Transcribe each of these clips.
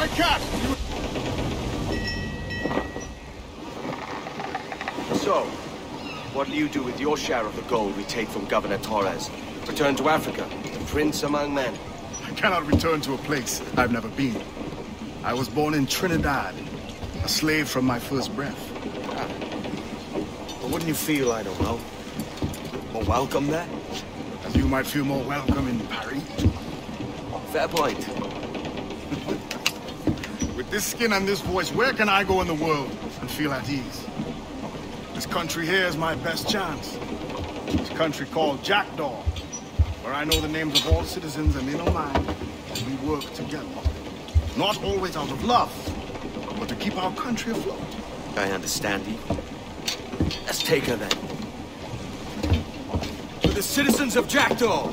right, Cap. So, what will you do with your share of the gold we take from Governor Torres? Return to Africa, the prince among men. I cannot return to a place I've never been. I was born in Trinidad, a slave from my first breath. Ah, but wouldn't you feel, I don't know, more welcome there? As you might feel more welcome in Paris. Fair point. This skin and this voice, where can I go in the world and feel at ease? This country here is my best chance. This country called Jackdaw, where I know the names of all citizens and they know mine, and we work together. Not always out of love, but to keep our country afloat. I understand you. Let's take her then. To the citizens of Jackdaw!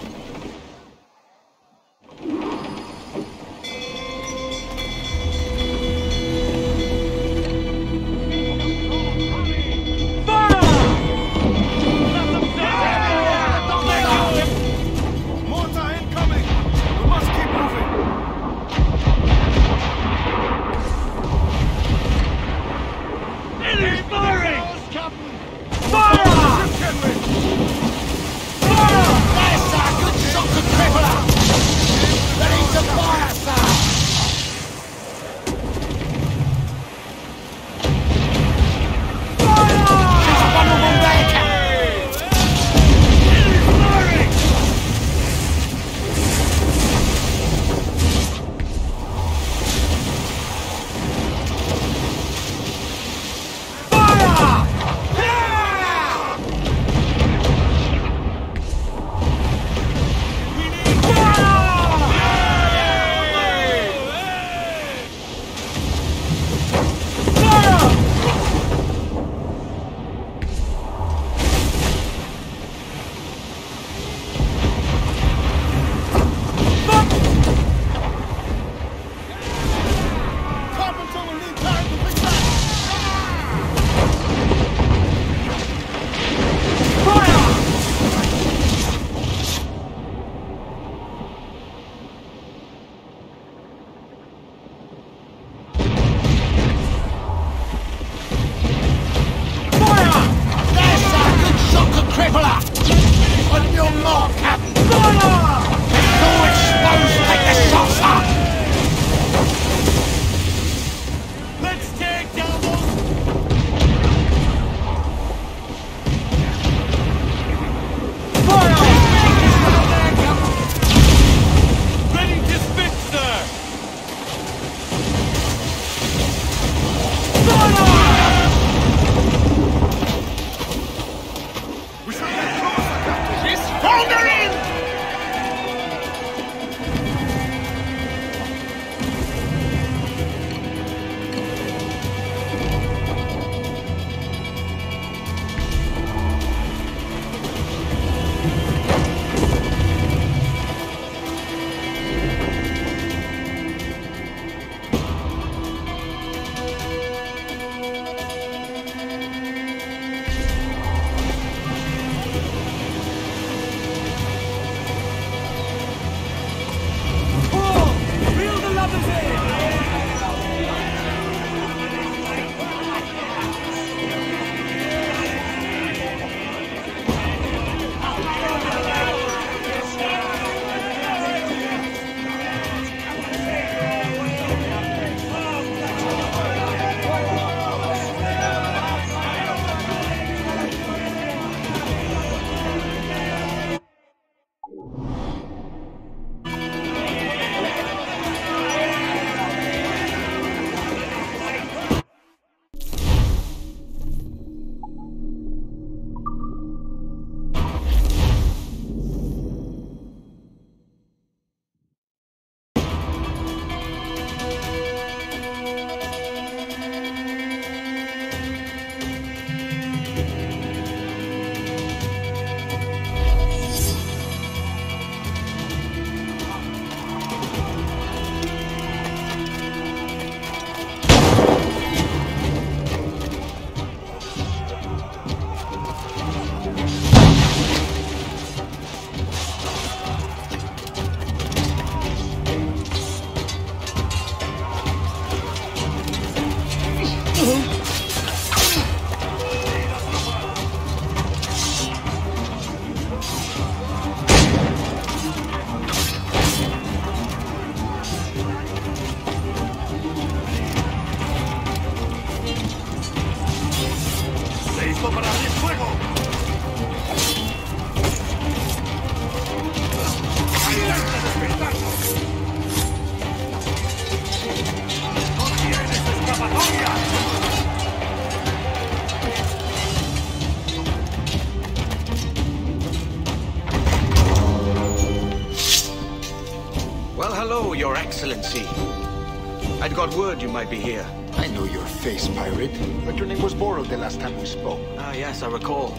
Might be here. I know your face, pirate, but your name was borrowed the last time we spoke. Ah, yes, I recall.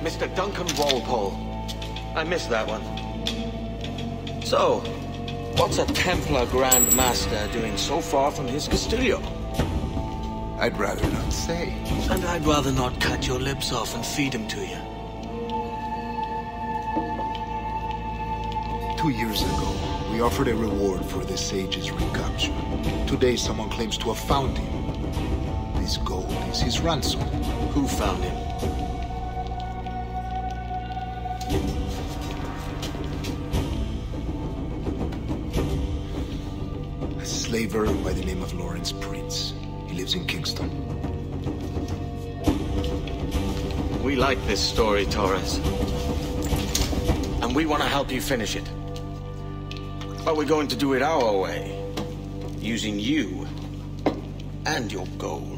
Mr. Duncan Walpole. I missed that one. So, what's a Templar Grand Master doing so far from his Castillo? I'd rather not say. And I'd rather not cut your lips off and feed him to you. Two years ago, we offered a reward for the sage's recapture. Today, someone claims to have found him. This gold is his ransom. Who found him? A slaver by the name of Lawrence Prince. He lives in Kingston. We like this story, Torres. And we want to help you finish it. But we're going to do it our way. Using you and your gold.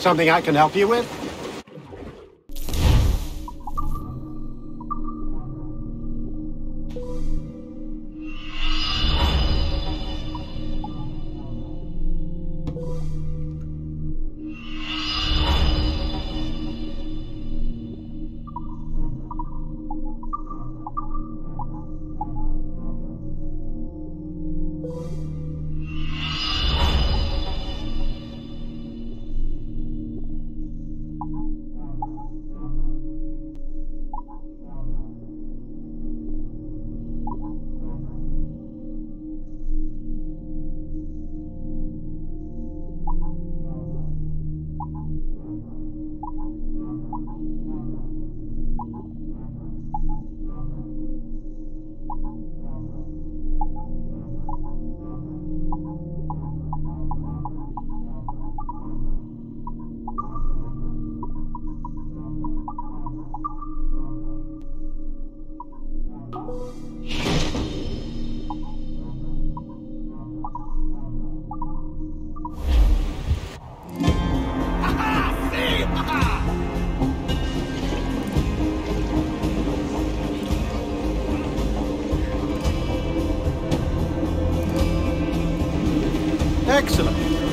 Something I can help you with?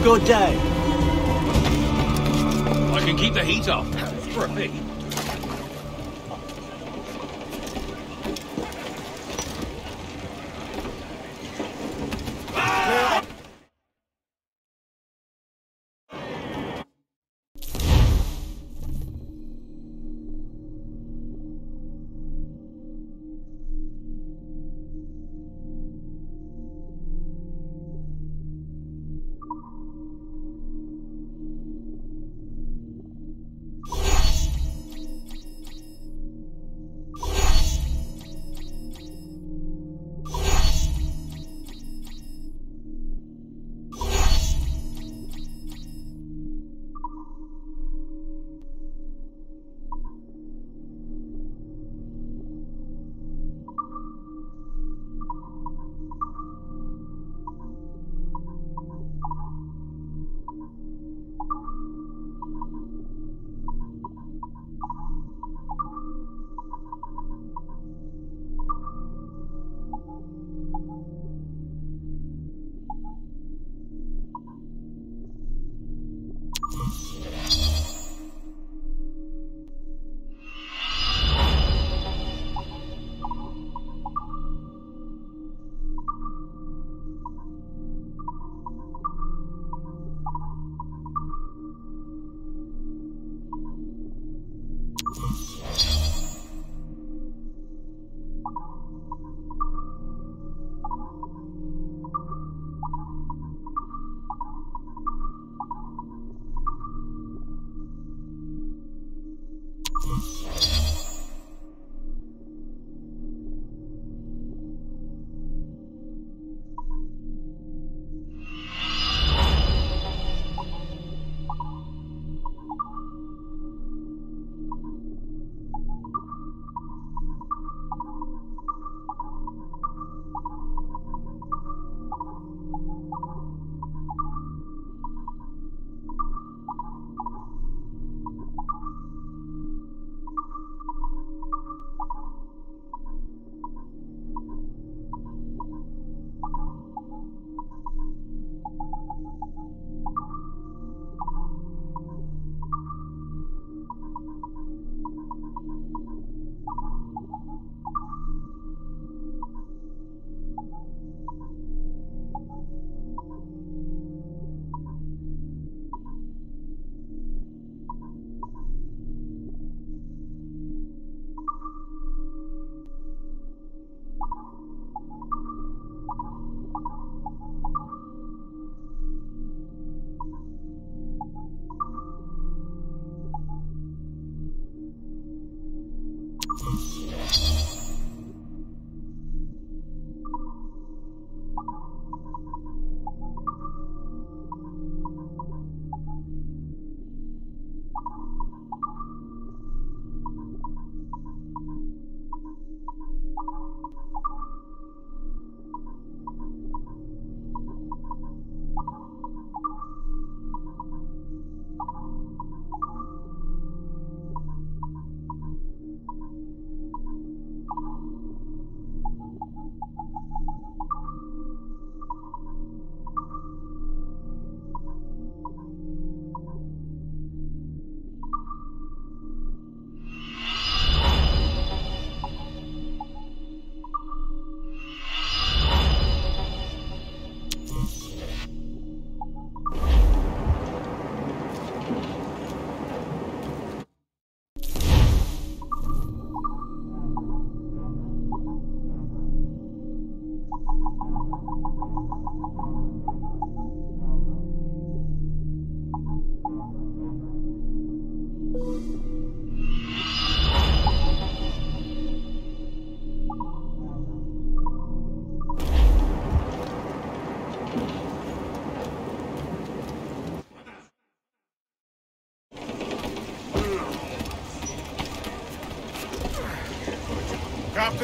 Good day.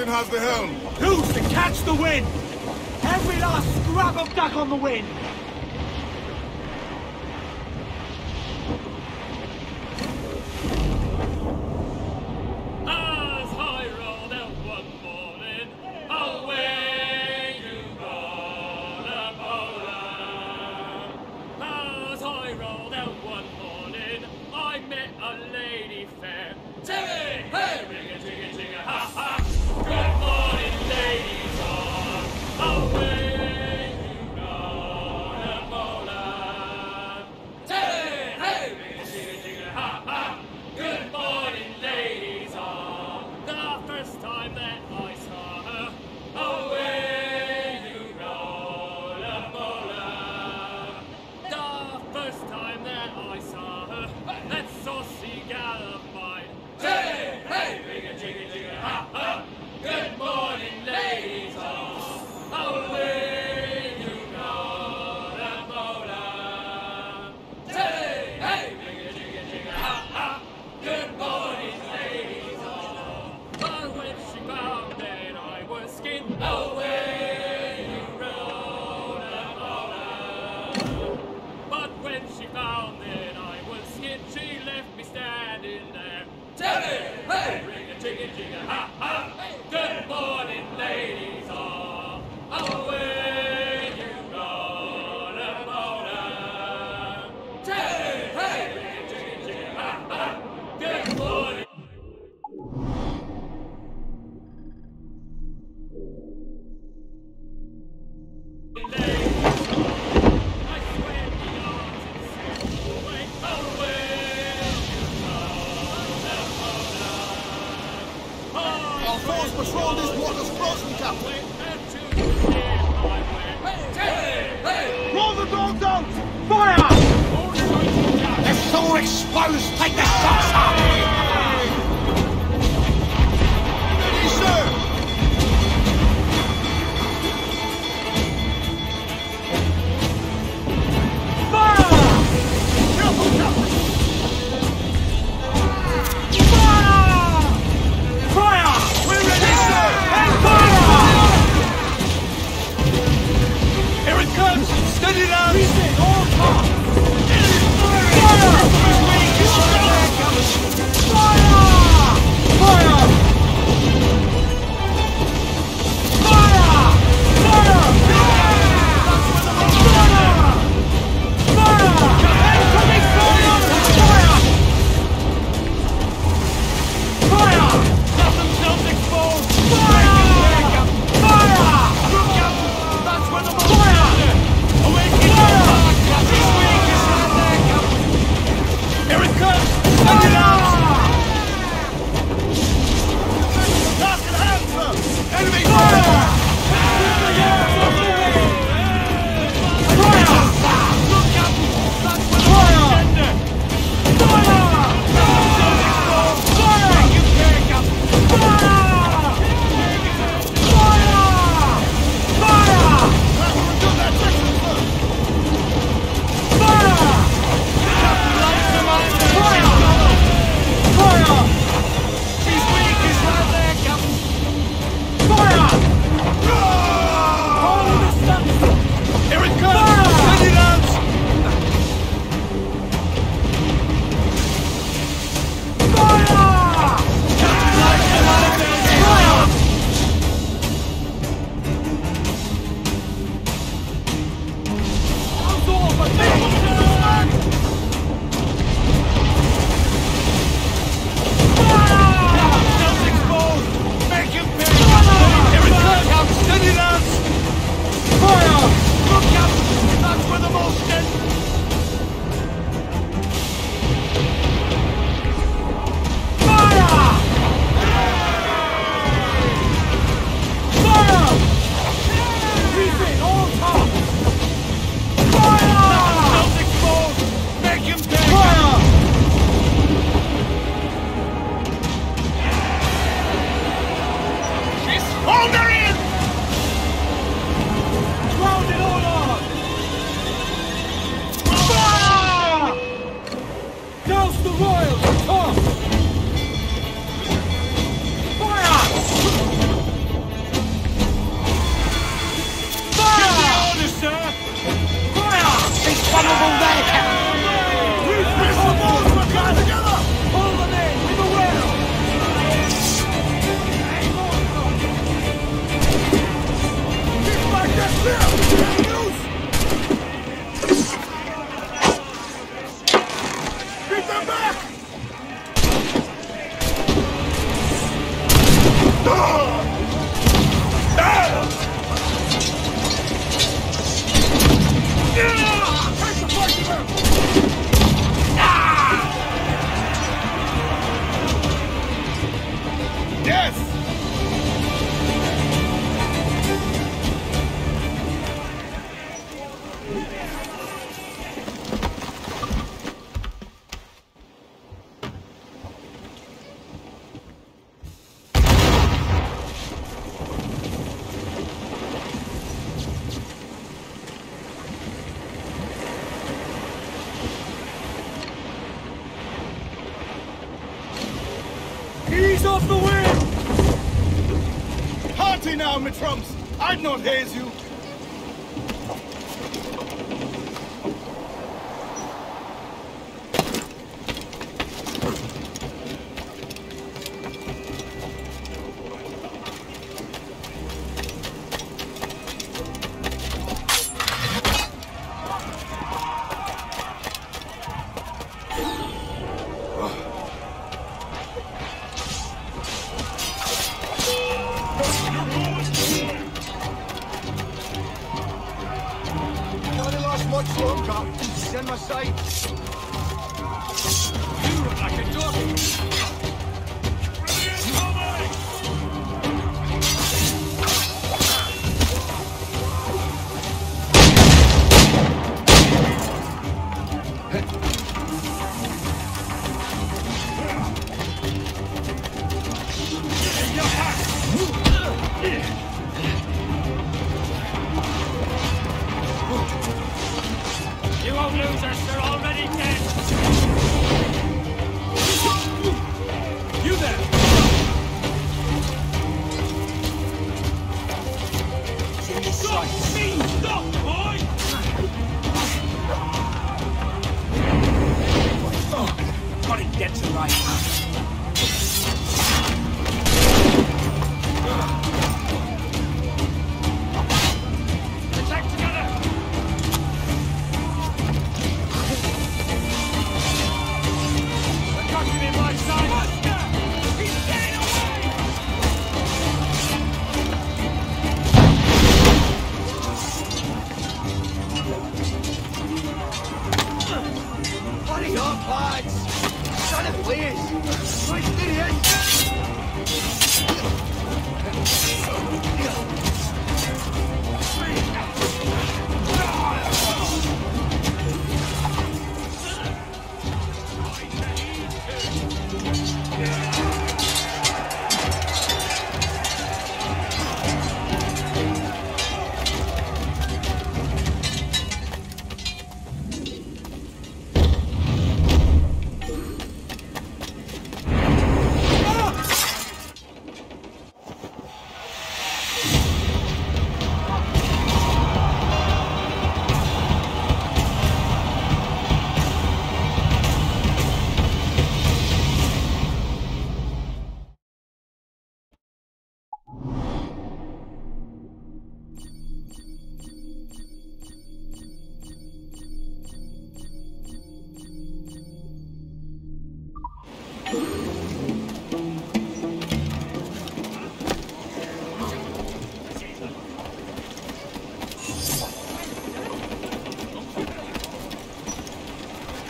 captain has the helm. Who's to catch the wind? Every last scrap of duck on the wind. more exposed, take the socks off! The wind? Hearty now, me trumps. I'd not haze you. You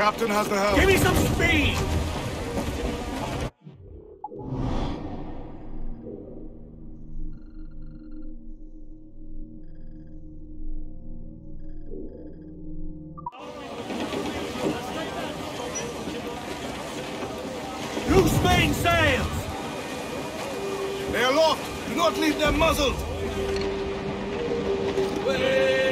Captain has the helm. Give me some speed! Loose main sails! They are locked. Do not leave them muzzled. Stop,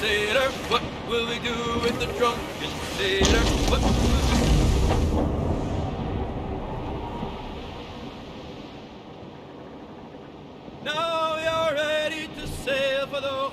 sailor? What will we do with the drunken sailor? What will we... You're ready to sail for the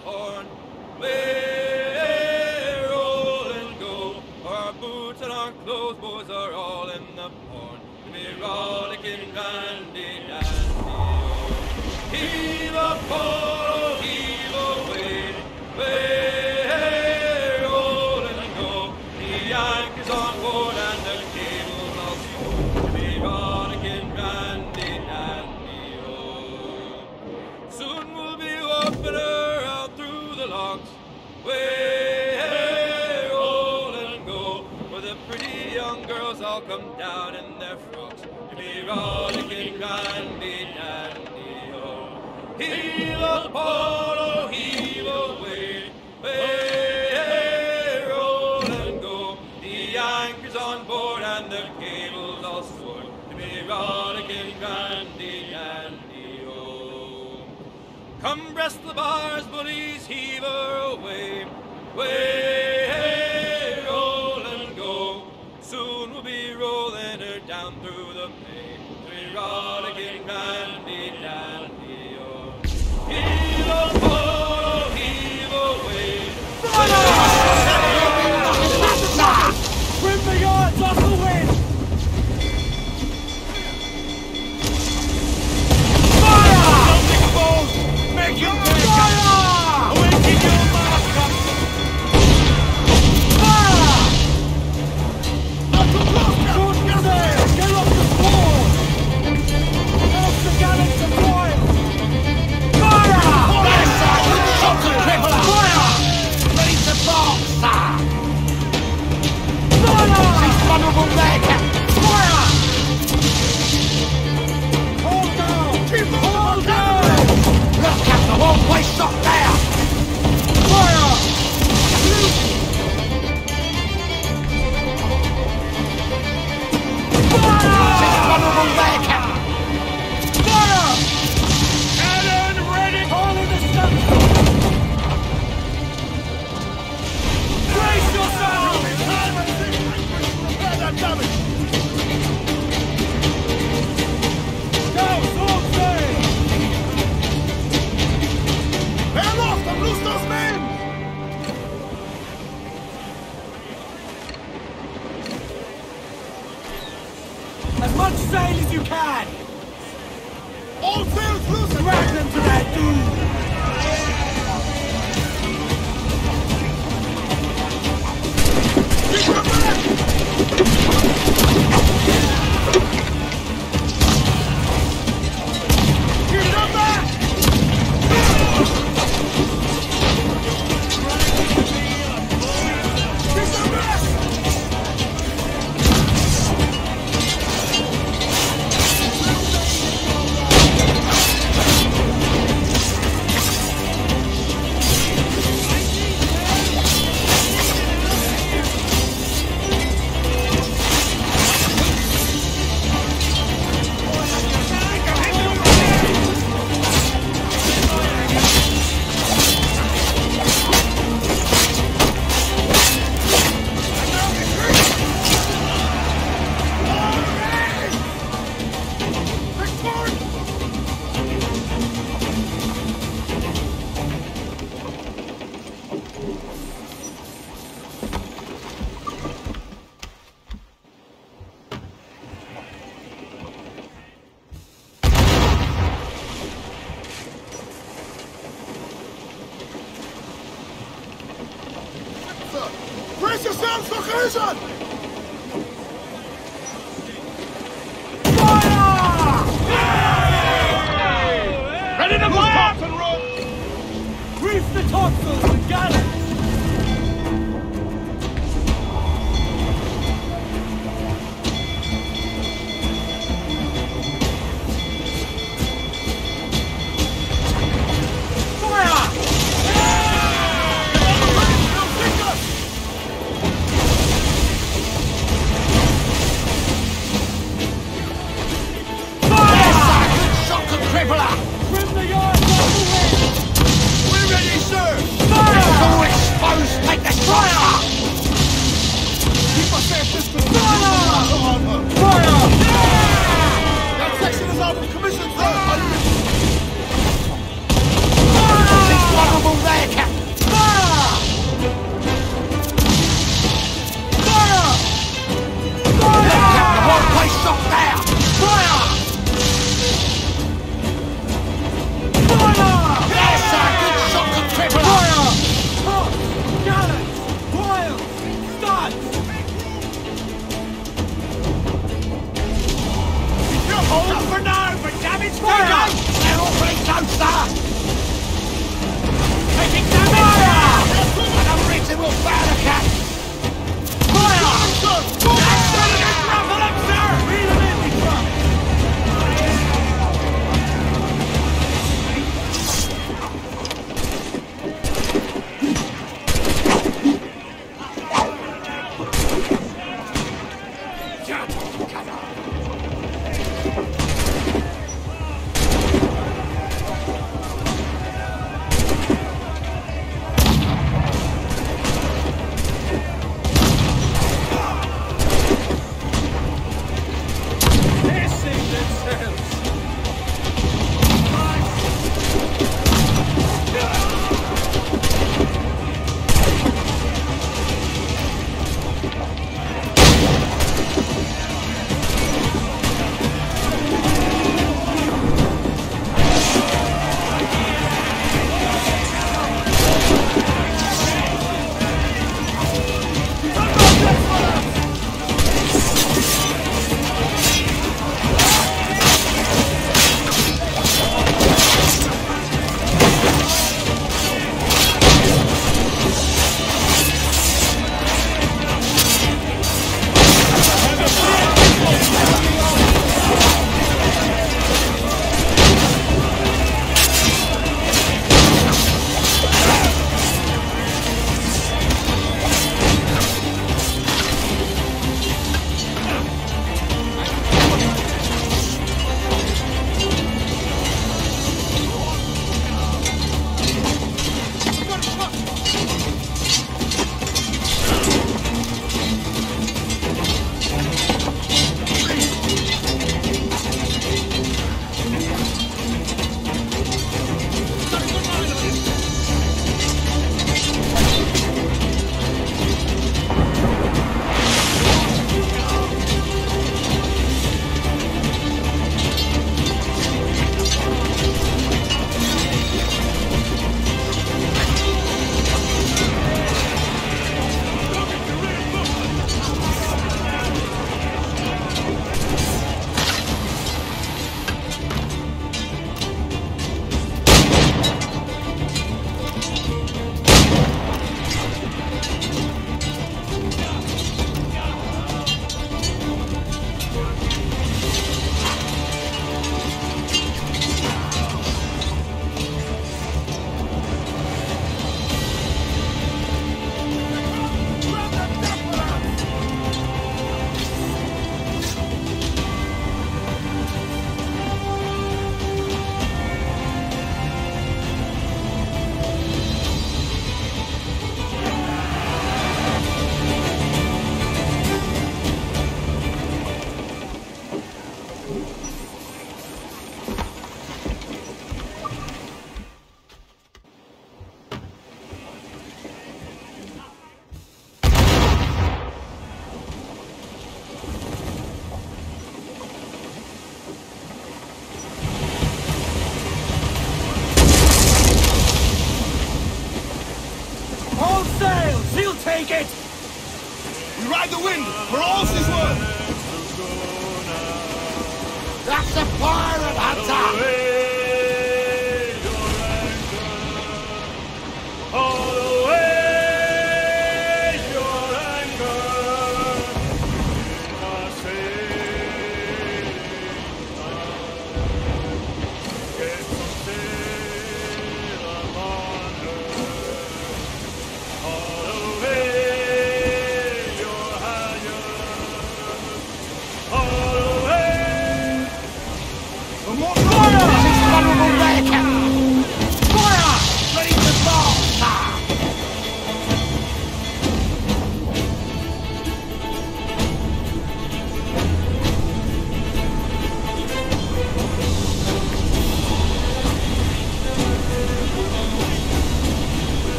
the pretty young girls all come down in their frocks to be rollicking dandy dandy ho. Oh. Heave a polo, heave away, way roll and go. The anchor's on board and the cable's all sword to be rollicking dandy dandy ho. Oh. Come breast the bars, bullies, heave her away, way. God, a king. Hold down! Hold down! Look at the whole place up there!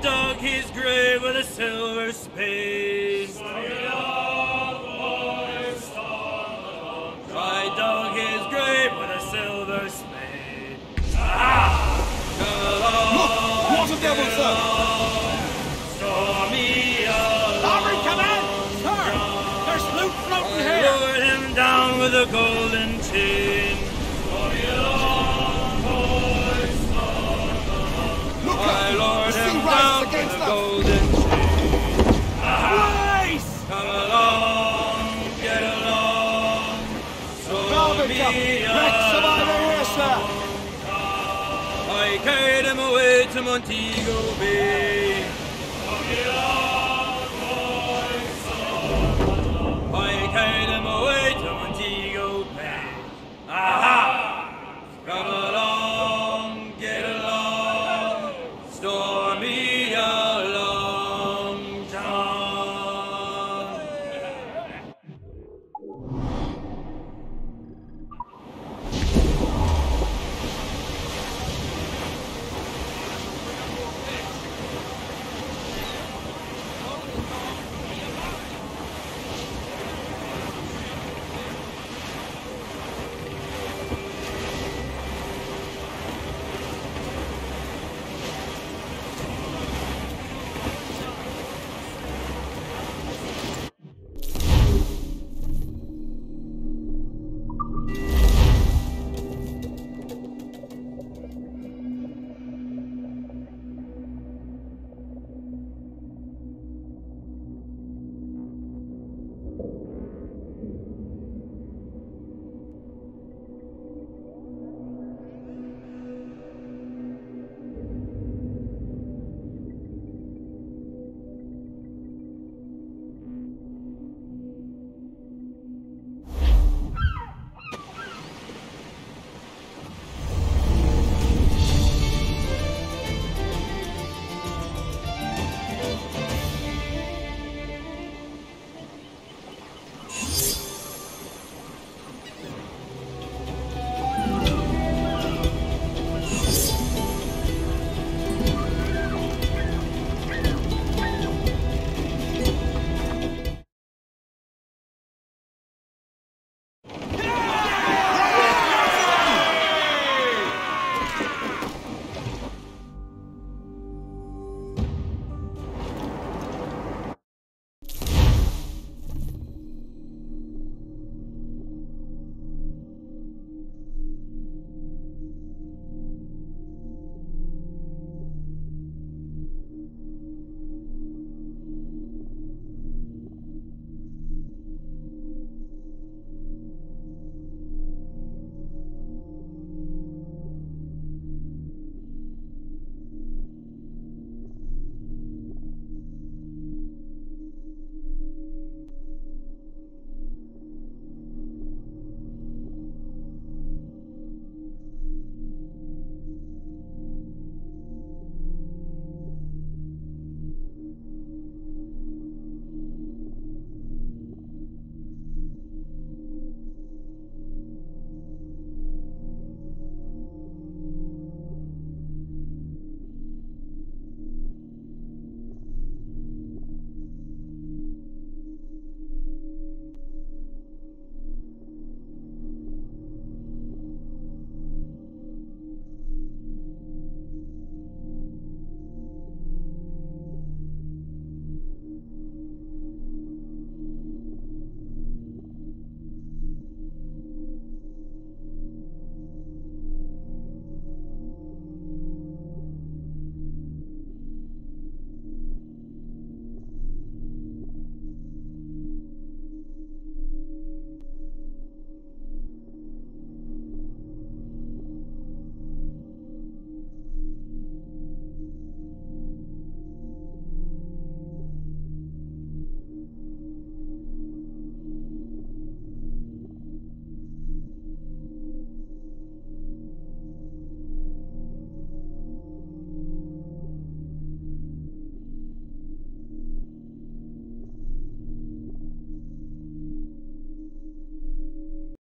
Dog his grave with a silver spade. Montego Bay.